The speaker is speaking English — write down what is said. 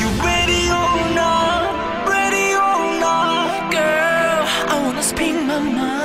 you ready or not? Ready or not? Girl, I wanna speak my mind.